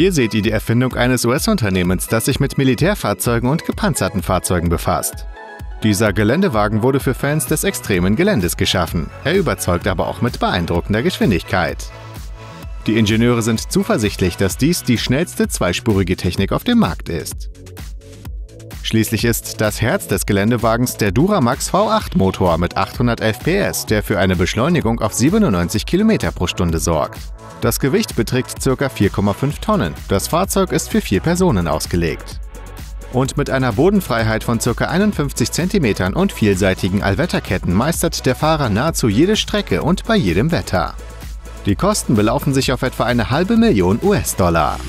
Hier seht ihr die Erfindung eines US-Unternehmens, das sich mit Militärfahrzeugen und gepanzerten Fahrzeugen befasst. Dieser Geländewagen wurde für Fans des extremen Geländes geschaffen. Er überzeugt aber auch mit beeindruckender Geschwindigkeit. Die Ingenieure sind zuversichtlich, dass dies die schnellste zweispurige Technik auf dem Markt ist. Schließlich ist das Herz des Geländewagens der Duramax V8-Motor mit 811 PS, der für eine Beschleunigung auf 97 km pro Stunde sorgt. Das Gewicht beträgt ca. 4,5 Tonnen. Das Fahrzeug ist für vier Personen ausgelegt. Und mit einer Bodenfreiheit von ca. 51 cm und vielseitigen Allwetterketten meistert der Fahrer nahezu jede Strecke und bei jedem Wetter. Die Kosten belaufen sich auf etwa eine halbe Million US-Dollar.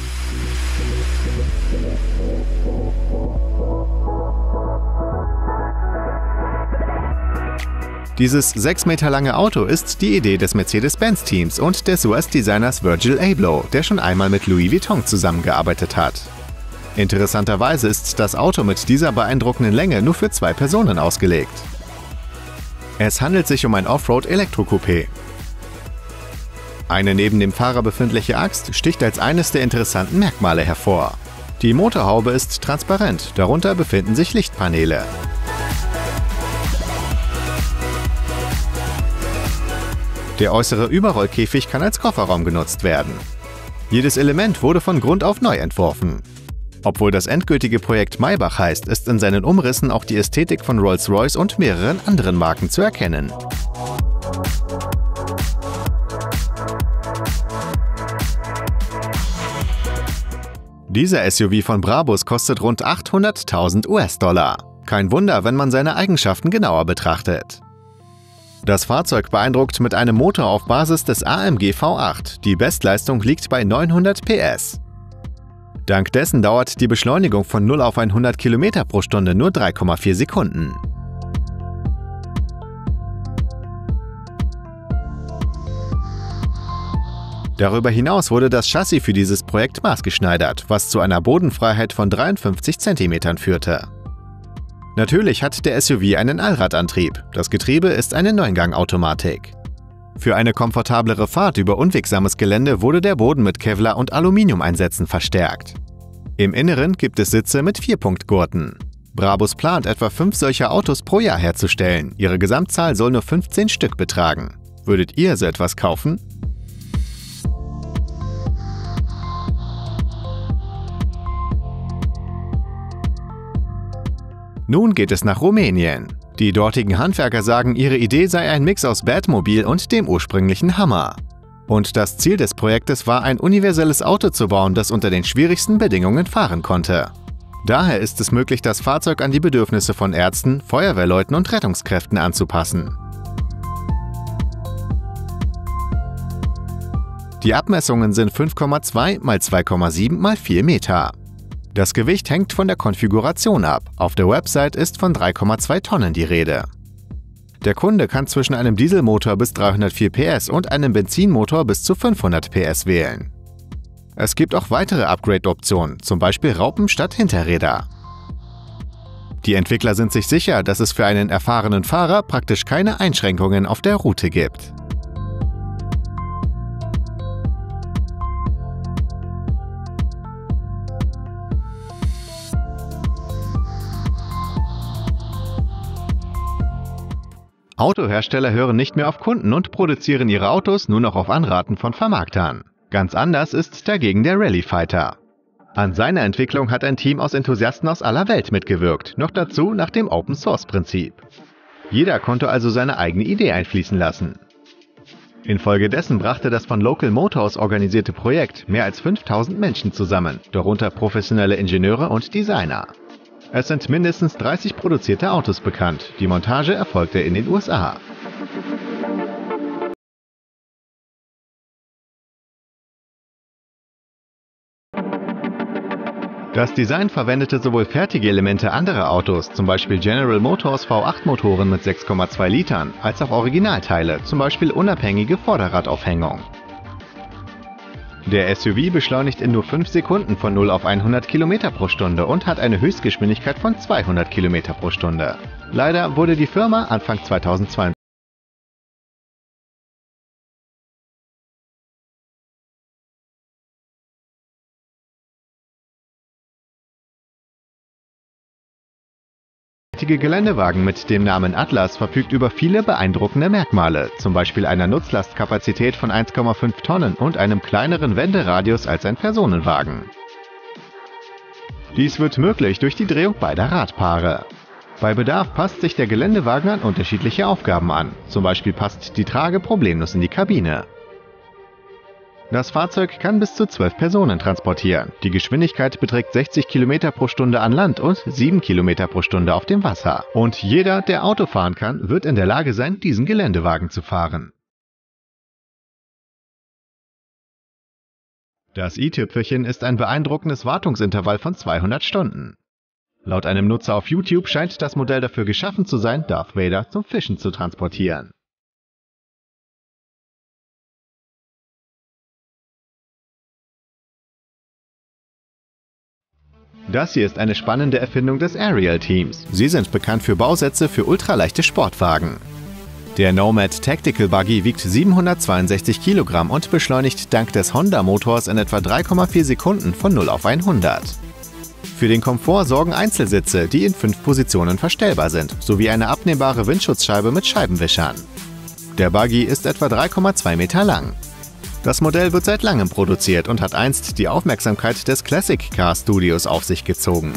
Dieses 6 Meter lange Auto ist die Idee des Mercedes-Benz-Teams und des US-Designers Virgil Abloh, der schon einmal mit Louis Vuitton zusammengearbeitet hat. Interessanterweise ist das Auto mit dieser beeindruckenden Länge nur für zwei Personen ausgelegt. Es handelt sich um ein Offroad-Elektrocoupé. Eine neben dem Fahrer befindliche Axt sticht als eines der interessanten Merkmale hervor. Die Motorhaube ist transparent, darunter befinden sich Lichtpaneele. Der äußere Überrollkäfig kann als Kofferraum genutzt werden. Jedes Element wurde von Grund auf neu entworfen. Obwohl das endgültige Projekt Maybach heißt, ist in seinen Umrissen auch die Ästhetik von Rolls-Royce und mehreren anderen Marken zu erkennen. Dieser SUV von Brabus kostet rund 800.000 US-Dollar. Kein Wunder, wenn man seine Eigenschaften genauer betrachtet. Das Fahrzeug beeindruckt mit einem Motor auf Basis des AMG V8. Die Bestleistung liegt bei 900 PS. Dank dessen dauert die Beschleunigung von 0 auf 100 km pro Stunde nur 3,4 Sekunden. Darüber hinaus wurde das Chassis für dieses Projekt maßgeschneidert, was zu einer Bodenfreiheit von 53 cm führte. Natürlich hat der SUV einen Allradantrieb. Das Getriebe ist eine Neungang-Automatik. Für eine komfortablere Fahrt über unwegsames Gelände wurde der Boden mit Kevlar- und Aluminiumeinsätzen verstärkt. Im Inneren gibt es Sitze mit Vierpunktgurten. Brabus plant, etwa fünf solcher Autos pro Jahr herzustellen. Ihre Gesamtzahl soll nur 15 Stück betragen. Würdet ihr so etwas kaufen? Nun geht es nach Rumänien. Die dortigen Handwerker sagen, ihre Idee sei ein Mix aus Batmobil und dem ursprünglichen Hammer. Und das Ziel des Projektes war, ein universelles Auto zu bauen, das unter den schwierigsten Bedingungen fahren konnte. Daher ist es möglich, das Fahrzeug an die Bedürfnisse von Ärzten, Feuerwehrleuten und Rettungskräften anzupassen. Die Abmessungen sind 5,2 x 2,7 x 4 Meter. Das Gewicht hängt von der Konfiguration ab. Auf der Website ist von 3,2 Tonnen die Rede. Der Kunde kann zwischen einem Dieselmotor bis 304 PS und einem Benzinmotor bis zu 500 PS wählen. Es gibt auch weitere Upgrade-Optionen, zum Beispiel Raupen statt Hinterräder. Die Entwickler sind sich sicher, dass es für einen erfahrenen Fahrer praktisch keine Einschränkungen auf der Route gibt. Autohersteller hören nicht mehr auf Kunden und produzieren ihre Autos nur noch auf Anraten von Vermarktern. Ganz anders ist dagegen der Rally Fighter. An seiner Entwicklung hat ein Team aus Enthusiasten aus aller Welt mitgewirkt, noch dazu nach dem Open Source Prinzip. Jeder konnte also seine eigene Idee einfließen lassen. Infolgedessen brachte das von Local Motors organisierte Projekt mehr als 5000 Menschen zusammen, darunter professionelle Ingenieure und Designer. Es sind mindestens 30 produzierte Autos bekannt. Die Montage erfolgte in den USA. Das Design verwendete sowohl fertige Elemente anderer Autos, zum Beispiel General Motors V8-Motoren mit 6,2 Litern, als auch Originalteile, zum Beispiel unabhängige Vorderradaufhängung. Der SUV beschleunigt in nur 5 Sekunden von 0 auf 100 km pro Stunde und hat eine Höchstgeschwindigkeit von 200 km pro Stunde. Leider wurde die Firma Anfang 2022 heutige Geländewagen mit dem Namen Atlas verfügt über viele beeindruckende Merkmale, zum Beispiel einer Nutzlastkapazität von 1,5 Tonnen und einem kleineren Wenderadius als ein Personenwagen. Dies wird möglich durch die Drehung beider Radpaare. Bei Bedarf passt sich der Geländewagen an unterschiedliche Aufgaben an, zum Beispiel passt die Trage problemlos in die Kabine. Das Fahrzeug kann bis zu 12 Personen transportieren. Die Geschwindigkeit beträgt 60 km pro Stunde an Land und 7 km pro Stunde auf dem Wasser. Und jeder, der Auto fahren kann, wird in der Lage sein, diesen Geländewagen zu fahren. Das i-Tüpfelchen ist ein beeindruckendes Wartungsintervall von 200 Stunden. Laut einem Nutzer auf YouTube scheint das Modell dafür geschaffen zu sein, Darth Vader zum Fischen zu transportieren. Das hier ist eine spannende Erfindung des Ariel-Teams. Sie sind bekannt für Bausätze für ultraleichte Sportwagen. Der Nomad Tactical Buggy wiegt 762 Kilogramm und beschleunigt dank des Honda-Motors in etwa 3,4 Sekunden von 0 auf 100. Für den Komfort sorgen Einzelsitze, die in fünf Positionen verstellbar sind, sowie eine abnehmbare Windschutzscheibe mit Scheibenwischern. Der Buggy ist etwa 3,2 Meter lang. Das Modell wird seit langem produziert und hat einst die Aufmerksamkeit des Classic Car Studios auf sich gezogen.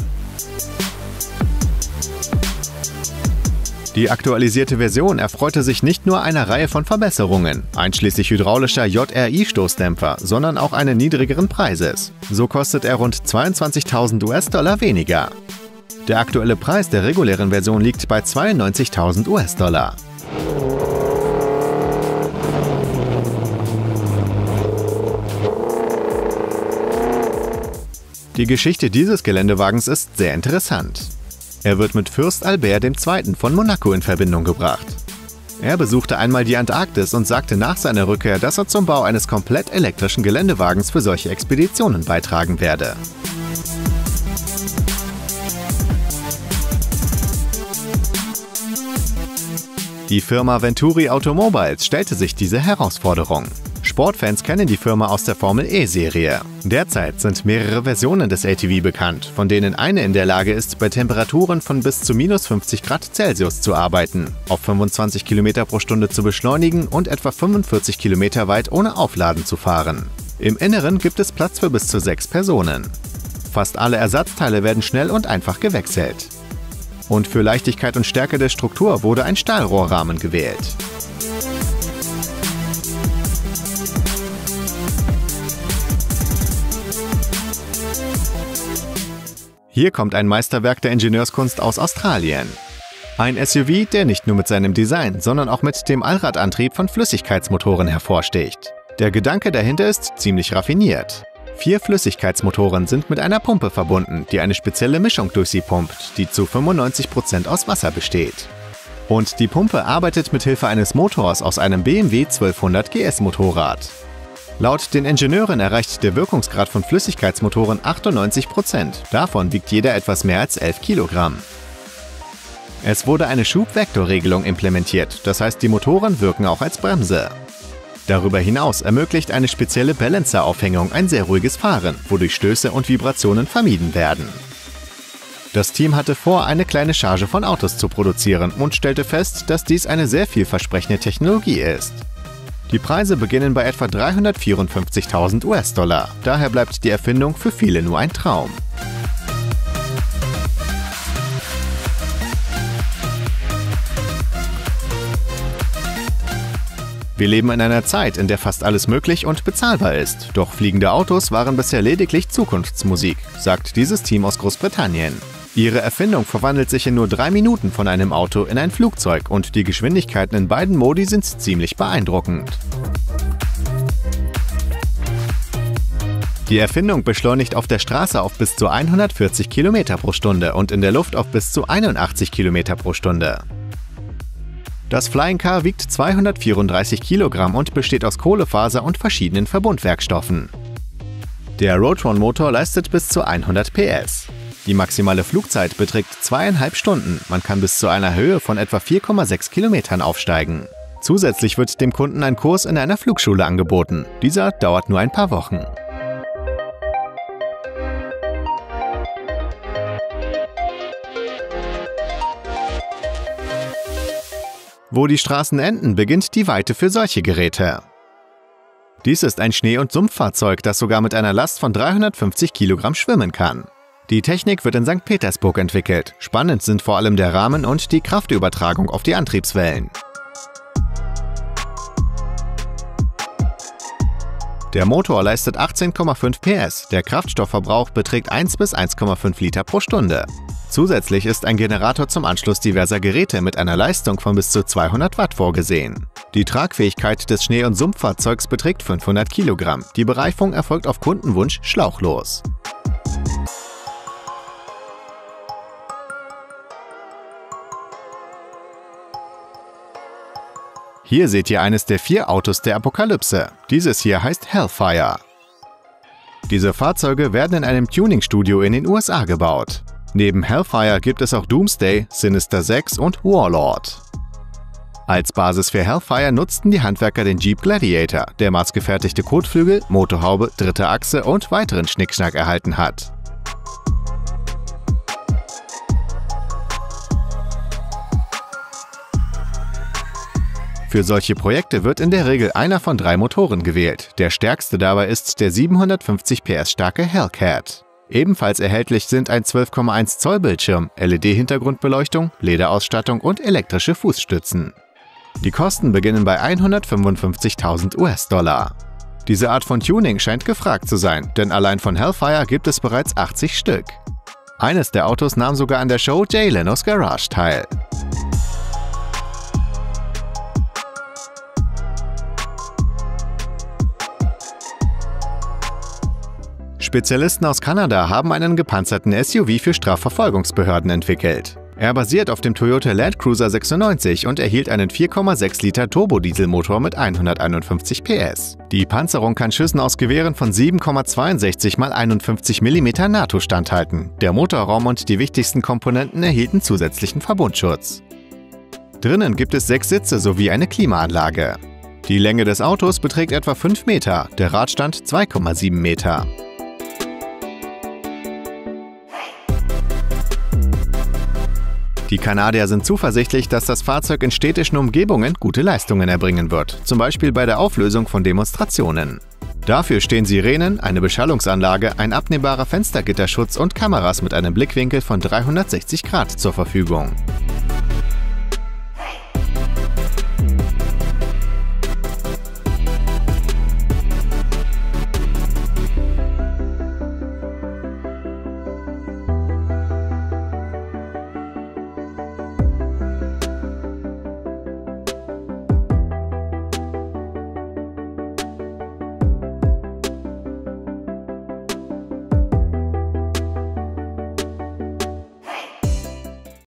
Die aktualisierte Version erfreute sich nicht nur einer Reihe von Verbesserungen, einschließlich hydraulischer JRI-Stoßdämpfer, sondern auch einen niedrigeren Preises. So kostet er rund 22.000 US-Dollar weniger. Der aktuelle Preis der regulären Version liegt bei 92.000 US-Dollar. Die Geschichte dieses Geländewagens ist sehr interessant. Er wird mit Fürst Albert II. von Monaco in Verbindung gebracht. Er besuchte einmal die Antarktis und sagte nach seiner Rückkehr, dass er zum Bau eines komplett elektrischen Geländewagens für solche Expeditionen beitragen werde. Die Firma Venturi Automobiles stellte sich diese Herausforderung. Sportfans kennen die Firma aus der Formel E-Serie. Derzeit sind mehrere Versionen des ATV bekannt, von denen eine in der Lage ist, bei Temperaturen von bis zu minus 50 Grad Celsius zu arbeiten, auf 25 km pro Stunde zu beschleunigen und etwa 45 km weit ohne Aufladen zu fahren. Im Inneren gibt es Platz für bis zu sechs Personen. Fast alle Ersatzteile werden schnell und einfach gewechselt. Und für Leichtigkeit und Stärke der Struktur wurde ein Stahlrohrrahmen gewählt. Hier kommt ein Meisterwerk der Ingenieurskunst aus Australien. Ein SUV, der nicht nur mit seinem Design, sondern auch mit dem Allradantrieb von Flüssigkeitsmotoren hervorsticht. Der Gedanke dahinter ist ziemlich raffiniert. Vier Flüssigkeitsmotoren sind mit einer Pumpe verbunden, die eine spezielle Mischung durch sie pumpt, die zu 95% aus Wasser besteht. Und die Pumpe arbeitet mit Hilfe eines Motors aus einem BMW 1200 GS Motorrad. Laut den Ingenieuren erreicht der Wirkungsgrad von Flüssigkeitsmotoren 98% Davon wiegt jeder etwas mehr als 11 Kilogramm. Es wurde eine Schubvektorregelung implementiert, das heißt die Motoren wirken auch als Bremse. Darüber hinaus ermöglicht eine spezielle Balancer-Aufhängung ein sehr ruhiges Fahren, wodurch Stöße und Vibrationen vermieden werden. Das Team hatte vor, eine kleine Charge von Autos zu produzieren und stellte fest, dass dies eine sehr vielversprechende Technologie ist. Die Preise beginnen bei etwa 354.000 US-Dollar. Daher bleibt die Erfindung für viele nur ein Traum. Wir leben in einer Zeit, in der fast alles möglich und bezahlbar ist. Doch fliegende Autos waren bisher lediglich Zukunftsmusik, sagt dieses Team aus Großbritannien. Ihre Erfindung verwandelt sich in nur drei Minuten von einem Auto in ein Flugzeug und die Geschwindigkeiten in beiden Modi sind ziemlich beeindruckend. Die Erfindung beschleunigt auf der Straße auf bis zu 140 km pro Stunde und in der Luft auf bis zu 81 km pro Stunde. Das Flying Car wiegt 234 Kilogramm und besteht aus Kohlefaser und verschiedenen Verbundwerkstoffen. Der Rotron-Motor leistet bis zu 100 PS. Die maximale Flugzeit beträgt zweieinhalb Stunden. Man kann bis zu einer Höhe von etwa 4,6 Kilometern aufsteigen. Zusätzlich wird dem Kunden ein Kurs in einer Flugschule angeboten. Dieser dauert nur ein paar Wochen. Wo die Straßen enden, beginnt die Weite für solche Geräte. Dies ist ein Schnee- und Sumpffahrzeug, das sogar mit einer Last von 350 Kilogramm schwimmen kann. Die Technik wird in St. Petersburg entwickelt. Spannend sind vor allem der Rahmen und die Kraftübertragung auf die Antriebswellen. Der Motor leistet 18,5 PS, der Kraftstoffverbrauch beträgt 1 bis 1,5 Liter pro Stunde. Zusätzlich ist ein Generator zum Anschluss diverser Geräte mit einer Leistung von bis zu 200 Watt vorgesehen. Die Tragfähigkeit des Schnee- und Sumpffahrzeugs beträgt 500 Kilogramm. Die Bereifung erfolgt auf Kundenwunsch schlauchlos. Hier seht ihr eines der vier Autos der Apokalypse. Dieses hier heißt Hellfire. Diese Fahrzeuge werden in einem Tuningstudio in den USA gebaut. Neben Hellfire gibt es auch Doomsday, Sinister 6 und Warlord. Als Basis für Hellfire nutzten die Handwerker den Jeep Gladiator, der maßgefertigte Kotflügel, Motorhaube, dritte Achse und weiteren Schnickschnack erhalten hat. Für solche Projekte wird in der Regel einer von drei Motoren gewählt. Der stärkste dabei ist der 750 PS starke Hellcat. Ebenfalls erhältlich sind ein 12,1 Zoll Bildschirm, LED-Hintergrundbeleuchtung, Lederausstattung und elektrische Fußstützen. Die Kosten beginnen bei 155.000 US-Dollar. Diese Art von Tuning scheint gefragt zu sein, denn allein von Hellfire gibt es bereits 80 Stück. Eines der Autos nahm sogar an der Show Jay Lenos Garage teil. Spezialisten aus Kanada haben einen gepanzerten SUV für Strafverfolgungsbehörden entwickelt. Er basiert auf dem Toyota Land Cruiser 96 und erhielt einen 4,6 Liter Turbodieselmotor mit 151 PS. Die Panzerung kann Schüssen aus Gewehren von 7,62 x 51 mm NATO standhalten. Der Motorraum und die wichtigsten Komponenten erhielten zusätzlichen Verbundschutz. Drinnen gibt es sechs Sitze sowie eine Klimaanlage. Die Länge des Autos beträgt etwa 5 Meter, der Radstand 2,7 Meter. Die Kanadier sind zuversichtlich, dass das Fahrzeug in städtischen Umgebungen gute Leistungen erbringen wird, zum Beispiel bei der Auflösung von Demonstrationen. Dafür stehen Sirenen, eine Beschallungsanlage, ein abnehmbarer Fenstergitterschutz und Kameras mit einem Blickwinkel von 360 Grad zur Verfügung.